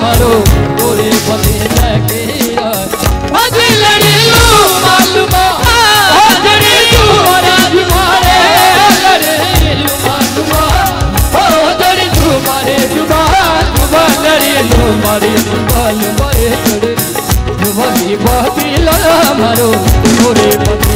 मारो पूरे पति लगे Oh, hey,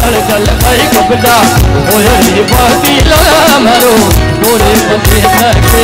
धड़कल हर कपड़ा होरे बातीला मारो गोरे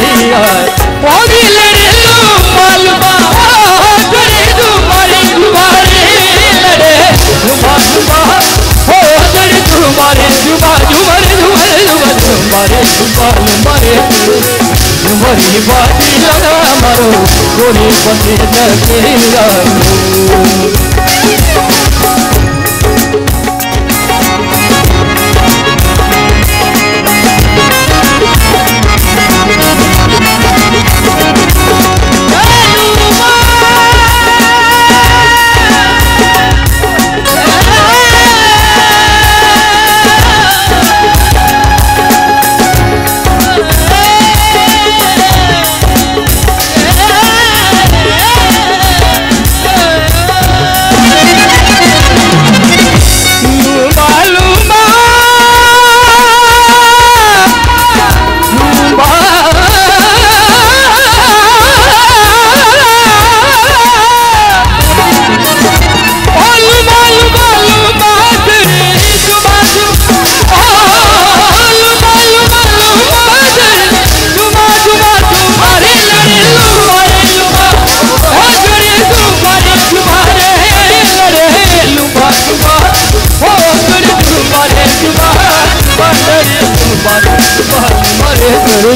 बड़ी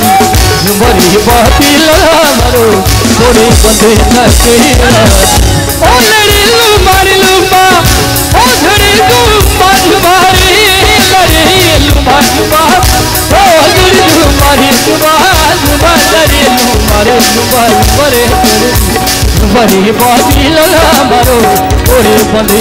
मरी बाती लगा मरो थोड़े बंदे नसे ओ लड़ी लू मारी लू मा ओ मारे सुमा मरे मरी बाती लगा मरो थोड़े बंदे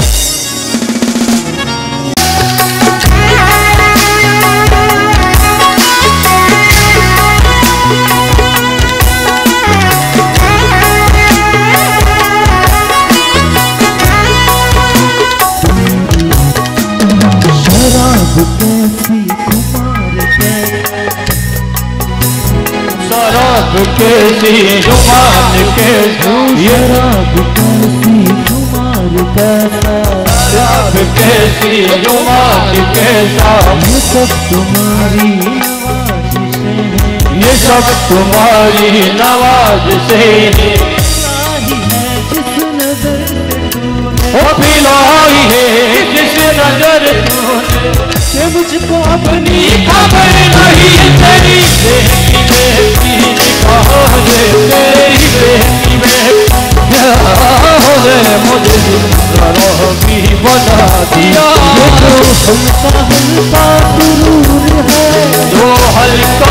नंदी कुमार जय। शराब के लिए ज़ुबान के शराब कैसी जुमान पैसा शराब कैसी ज़ुबान के ये सब तुम्हारी ये सब तुम्हारी नवाज़ से है। ओ पिलाई है जिस नज़र तूने से मुझको अपनी खबर नहीं तेरी मुझे बना दिया हल्का हल्का सुरूर है जो हल्का हल्का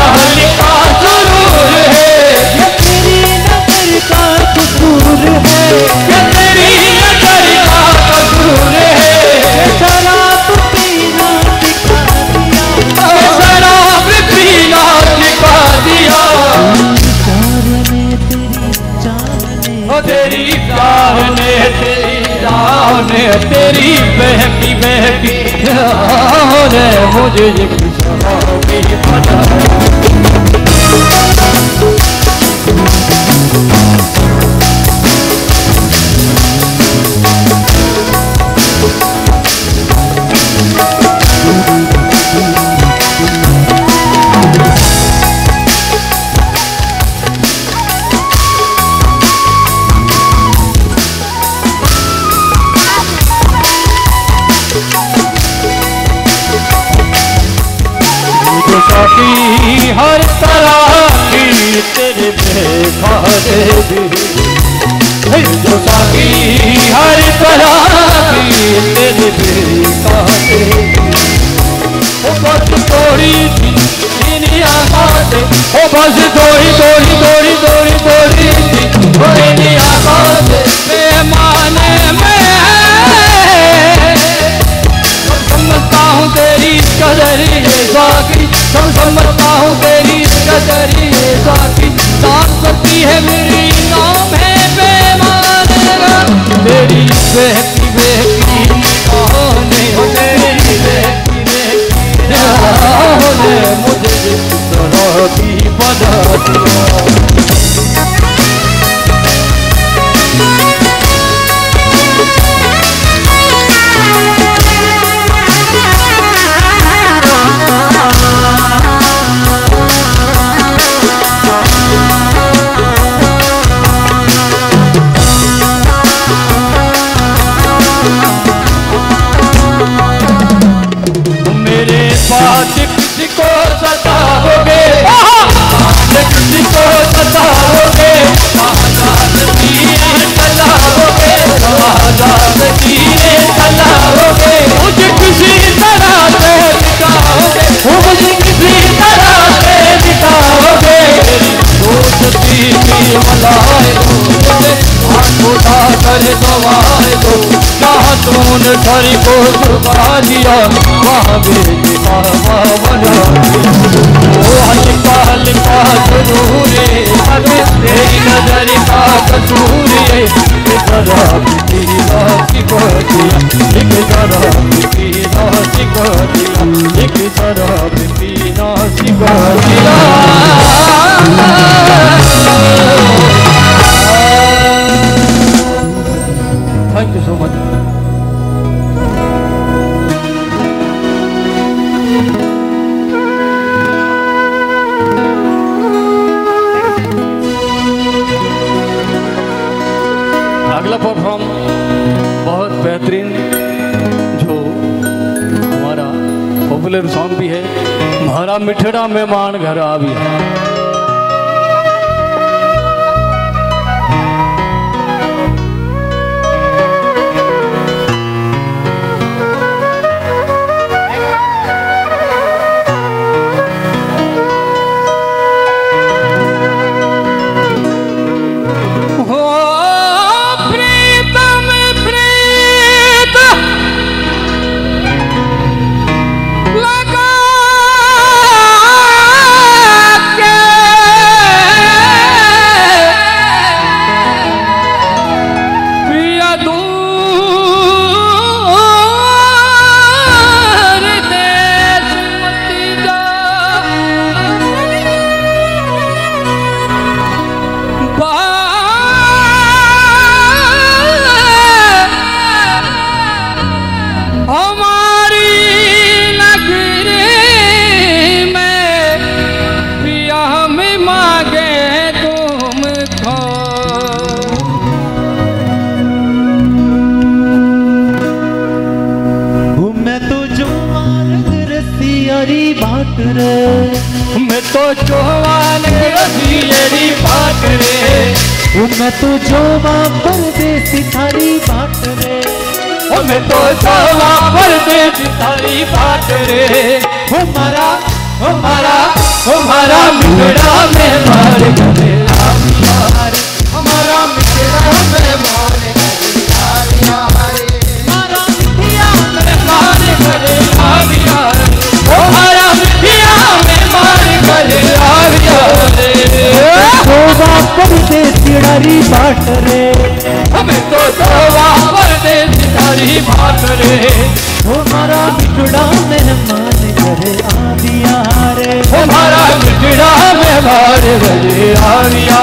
तेरी बहकी बहकी ने मुझे ये शराबी बना जो साथी हर तरह की तेरे बेखारे भी जो साथी हर तरह की तेरे बेखारे ओ बस थोड़ी सी दुनिया बात ओ बस थोड़ी थोड़ी थोड़ी तेरी बहती हमारा मिठड़ा मेहमान घर आ भी मैं तो तो जो परदेसी थारी बाट रे ओ मैं तो चौहा परदेसी थारी बाट रे ओ मारा ओ मारा ओ मारा मिठड़ा में मार गले हमारा मिठड़ा में मार परदेसी डारी बाट रे। हमें तो चौहा परदेसी सिड़ारी बाट रे। ओ मारा मिठड़ा मेहमान करे आ दिया रे। हमारा मिठड़ा में मार गले यार ओ मारा मिठड़ा